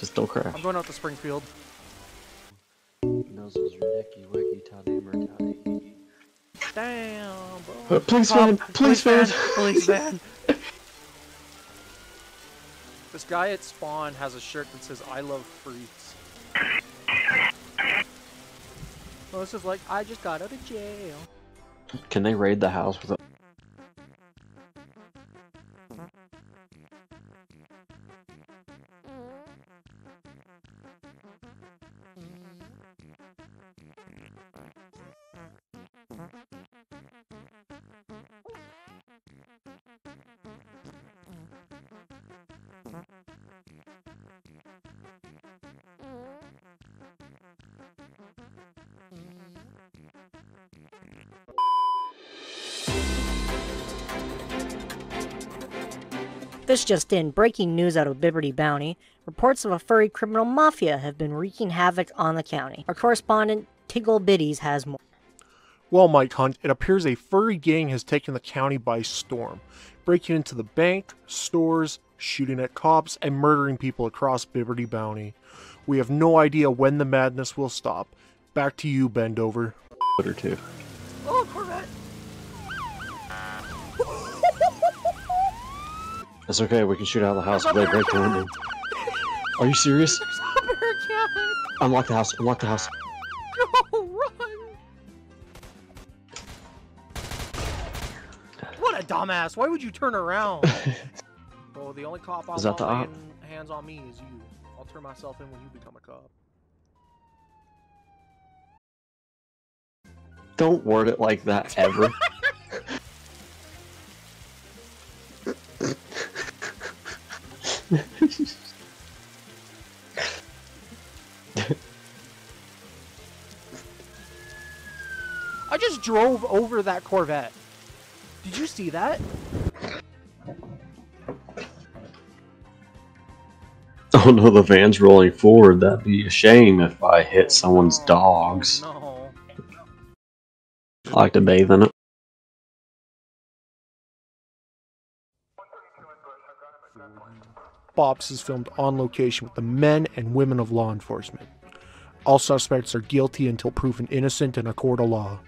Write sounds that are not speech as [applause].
Just don't crash. I'm going out to Springfield. Nuzzles your necky wacky toddy mercati. Damn, bro. Uh, Police Cop, van! Police van! Police [laughs] van! this guy at spawn has a shirt that says "I love freaks." Most is like, I just got out of jail. Can they raid the house with This just in, breaking news out of Biberty Bounty. Reports of a furry criminal mafia have been wreaking havoc on the county. Our correspondent, Tiggle Biddies, has more. Well, Mike Hunt, it appears a furry gang has taken the county by storm, breaking into the bank, stores, shooting at cops, and murdering people across Biberty Bounty. We have no idea when the madness will stop. Back to you, Bendover. or two? That's okay, we can shoot out of the house if they break the window. Are you serious? American! Unlock the house, unlock the house. Go, run! What a dumbass! Why would you turn around? [laughs] oh, the only cop I Is that want the op? hands on me is you. I'll turn myself in when you become a cop. Don't word it like that ever. [laughs] I just drove over that Corvette. Did you see that? [laughs] oh no, the van's rolling forward. That'd be a shame if I hit someone's Oh, dogs. No. I like to bathe in it. Bops is filmed on location with the men and women of law enforcement. All suspects are guilty until proven innocent in a court of law.